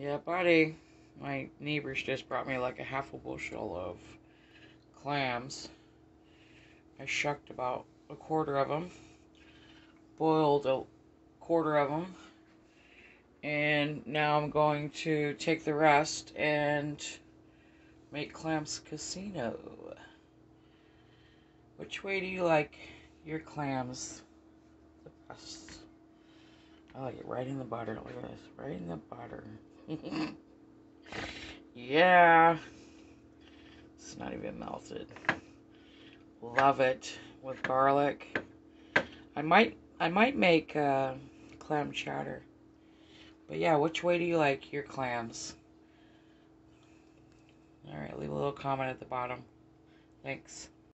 Yeah, buddy. My neighbors just brought me like a half a bushel of clams. I shucked about a quarter of them, boiled a quarter of them, and now I'm going to take the rest and make clams casino. Which way do you like your clams the best? I like it right in the butter. Look at this, right in the butter. yeah. It's not even melted. Love it with garlic. I might I might make uh, clam chowder. But yeah, which way do you like your clams? Alright, leave a little comment at the bottom. Thanks.